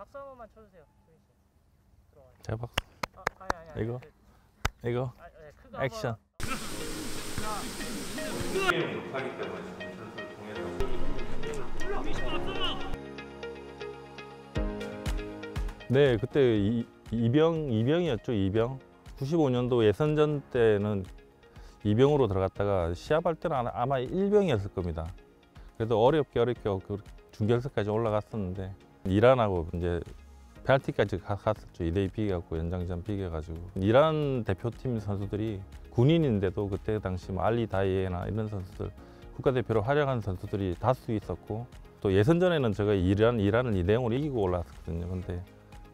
박수 한 번만 쳐주세요. 씨. 제가 박수. 아, 아니 아니 아니. 이거? 그, 이거 아, 네, 크게 한번- 액션. 네, 그때 이, 이병 이병이었죠 이병. 95년도 예선전 때는 이병으로 들어갔다가 시합할 때는 아마- 아마 일병이었을 겁니다. 그래도 어렵게 어렵게 그 준결승까지 올라갔었는데 이란하고 이제 페널티까지 가- 갔었죠. 2대2 비겨갖고 연장전 비겨가지고 이란 대표팀 선수들이 군인인데도 그때 당시 뭐 알리 다이에나 이런 선수들 국가대표로 활약한 선수들이 다수 있었고 또 예선전에는 제가 이란 이란을 2대 0으로 이기고 올라왔거든요. 근데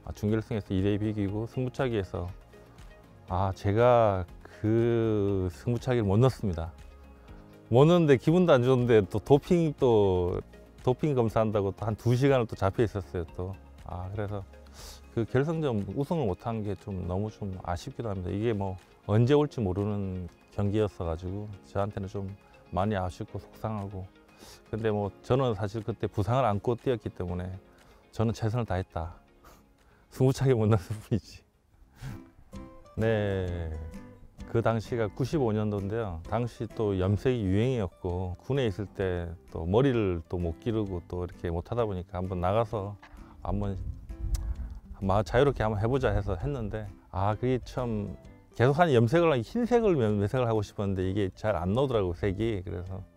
아, 준결승에서 2대2 비기고 승부차기에서 아 제가 그 승부차기를 못 넣었습니다. 못 넣었는데 기분도 안 좋은데 또 도핑 또 도핑 검사한다고 또 한 두 시간을 또 잡혀 있었어요 또. 아 그래서 그 결승전 우승을 못한 게 좀 너무 좀 아쉽기도 합니다. 이게 뭐 언제 올지 모르는 경기였어 가지고 저한테는 좀 많이 아쉽고 속상하고 근데 뭐 저는 사실 그때 부상을 안고 뛰었기 때문에 저는 최선을 다했다. 승부차기 못 났을 뿐이지. 네. 그 당시가 95년도인데요. 당시 또 염색이 유행이었고 군에 있을 때 또 머리를 또 못 기르고 또 이렇게 못 하다 보니까 한번 나가서 한번 마 자유롭게 한번 해보자 해서 했는데 아 그게 참 계속 한 염색을 흰색을 염색을 하고 싶었는데 이게 잘 안 나오더라고 색이 그래서 이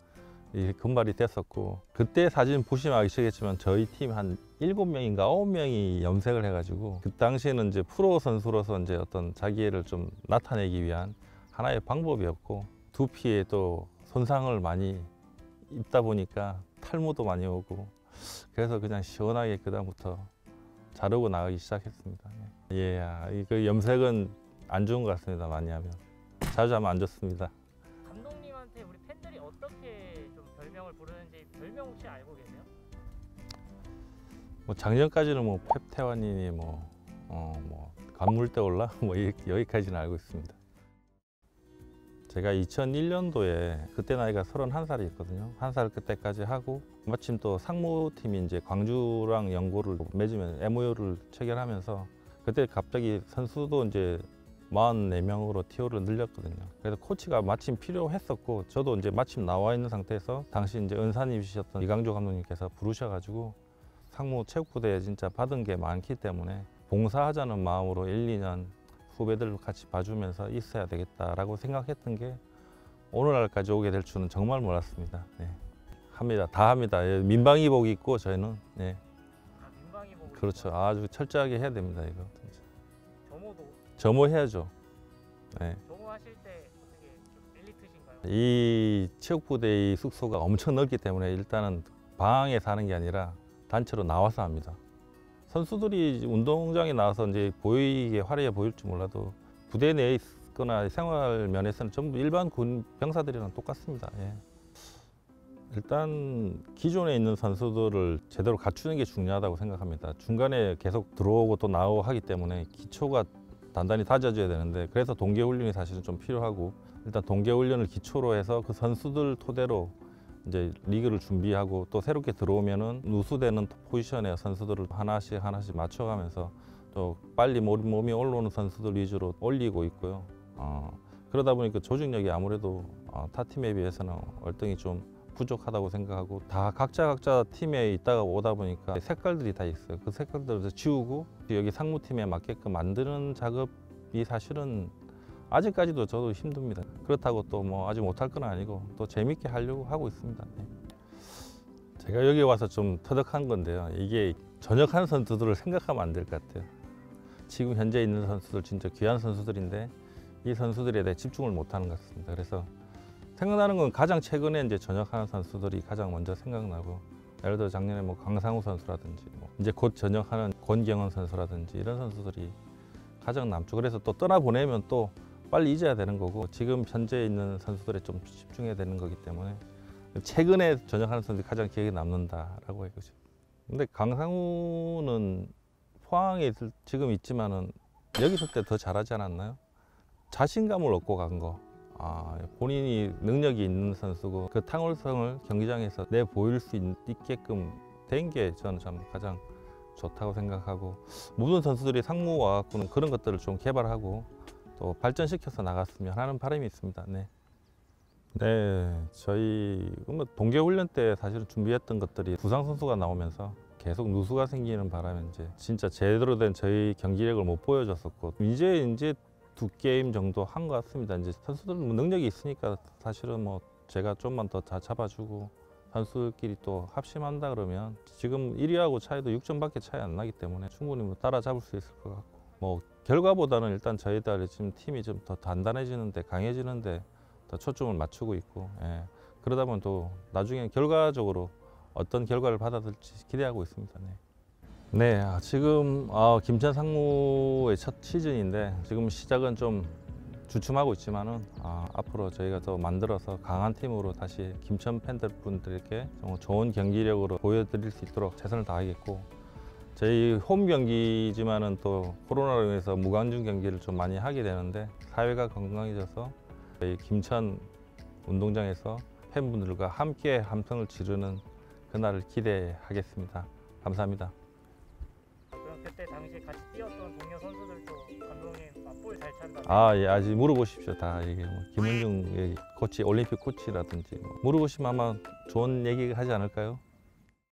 금발이 됐었고 그때 사진 보시면 아시겠지만 저희 팀 한 일곱 명인가 아홉 명이 염색을 해가지고 그 당시에는 이제 프로 선수로서 이제 어떤 자기를 좀 나타내기 위한 하나의 방법이었고 두피에 또 손상을 많이 입다 보니까 탈모도 많이 오고 그래서 그냥 시원하게 그다음부터 자르고 나가기 시작했습니다. 예, 아, 이그 염색은 안 좋은 것 같습니다. 많이 하면 자주 하면 안 좋습니다. 별명 혹시 알고 계세요? 뭐 작년까지는 뭐 펩태환이니 뭐, 어, 뭐 관물대 올라 뭐 이- 여기까지는 알고 있습니다. 제가 2001년도에 그때 나이가 31살이었거든요. 한 살 그때까지 하고 마침 또 상무팀이 이제 광주랑 연고를 맺으면 MOU를 체결하면서 그때 갑자기 선수도 이제 44명으로 티오를 늘렸거든요. 그래서 코치가 마침 필요했었고 저도 이제 마침 나와 있는 상태에서 당시 이제 은사님이셨던 이강조 감독님께서 부르셔가지고 상무 체육부대에 진짜 받은 게 많기 때문에 봉사하자는 마음으로 1, 2년 후배들 같이 봐주면서 있어야 되겠다라고 생각했던 게 오늘날까지 오게 될 줄은 정말 몰랐습니다. 네. 합니다. 다 합니다. 예, 민방위복 입고 저희는 네. 아, 민방위 보고 그렇죠. 아주 철저하게 해야 됩니다. 이거. 점호해야죠. 네. 점호하실 때 어떻게 좀 엘리트신가요? 이 체육부대의 숙소가 엄청 넓기 때문에 일단은 방에 사는 게 아니라 단체로 나와서 합니다. 선수들이 운동장에 나와서 이제 보이게 화려해 보일지 몰라도 부대 내에 있거나 생활 면에서는 전부 일반 군 병사들이랑 똑같습니다. 예. 일단 기존에 있는 선수들을 제대로 갖추는 게 중요하다고 생각합니다. 중간에 계속 들어오고 또 나오고 하기 때문에 기초가 단단히 다져져야 되는데 그래서 동계 훈련이 사실은 좀 필요하고 일단 동계 훈련을 기초로 해서 그 선수들 토대로 이제 리그를 준비하고 또 새롭게 들어오면은 누수되는 포지션에 선수들을 하나씩 하나씩 맞춰가면서 또 빨리 몸- 몸이 올라오는 선수들 위주로 올리고 있고요. 어, 그러다 보니까 조직력이 아무래도 어, 타 팀에 비해서는 월등히 좀 부족하다고 생각하고 다 각자 각자 팀에 있다가 오다 보니까 색깔들이 다 있어요. 그 색깔들을 지우고 여기 상무팀에 맞게끔 만드는 작업이 사실은 아직까지도 저도 힘듭니다. 그렇다고 또 뭐 아직 못할 건 아니고 또 재밌게 하려고 하고 있습니다. 네. 제가 여기 와서 좀 터득한 건데요. 이게 전역한 선수들을 생각하면 안 될 것 같아요. 지금 현재 있는 선수들 진짜 귀한 선수들인데 이 선수들에 대해 집중을 못하는 것 같습니다. 그래서 생각나는 건 가장 최근에 이제 전역하는 선수들이 가장 먼저 생각나고 예를 들어 작년에 뭐 강상우 선수라든지 뭐 이제 곧 전역하는 권경원 선수라든지 이런 선수들이 가장 남죠. 그래서 또 떠나 보내면 또 빨리 잊어야 되는 거고 지금 현재 있는 선수들에 좀 집중해야 되는 거기 때문에 최근에 전역하는 선수들이 가장 기억에 남는다라고 이거죠. 근데 강상우는 포항에 있을, 지금 있지만은 여기 있을 때 더 잘하지 않았나요? 자신감을 얻고 간 거. 아, 본인이 능력이 있는 선수고 그 탕월성을 경기장에서 내 보일 수 있, 있게끔 된 게 저는 참 가장 좋다고 생각하고 모든 선수들이 상무 와갖고는 그런 것들을 좀 개발하고 또 발전시켜서 나갔으면 하는 바람이 있습니다. 네. 네, 저희 뭐 동계 훈련 때 사실은 준비했던 것들이 부상 선수가 나오면서 계속 누수가 생기는 바람에 이제 진짜 제대로 된 저희 경기력을 못 보여줬었고 이제 이제 두 게임 정도 한 것 같습니다. 이제 선수들은 뭐 능력이 있으니까 사실은 뭐 제가 좀만 더 다 잡아주고 선수들끼리 또 합심한다 그러면 지금 1위하고 차이도 6점밖에 차이 안 나기 때문에 충분히 뭐 따라잡을 수 있을 것 같고 뭐 결과보다는 일단 저희들 지금 팀이 좀 더 단단해지는데 강해지는데 더 초점을 맞추고 있고 예. 그러다 보면 또 나중에 결과적으로 어떤 결과를 받아들지 기대하고 있습니다. 네. 네, 아, 지금 아, 김천 상무의 첫 시즌인데 지금 시작은 좀 주춤하고 있지만은 아, 앞으로 저희가 더 만들어서 강한 팀으로 다시 김천 팬들 분들께 좀 좋은 경기력으로 보여드릴 수 있도록 최선을 다하겠고 저희 홈 경기지만은 또 코로나로 인해서 무관중 경기를 좀 많이 하게 되는데 사회가 건강해져서 저희 김천 운동장에서 팬분들과 함께 함성을 지르는 그날을 기대하겠습니다. 감사합니다. 그때 당시 같이 뛰었던 동료 선수들도 감독님 아, 볼잘 찬다. 아, 예, 아직 물어보십시오. 다 이게 뭐 김은중 예, 코치, 올림픽 코치라든지 뭐 물어보시면 아마 좋은 얘기 하지 않을까요?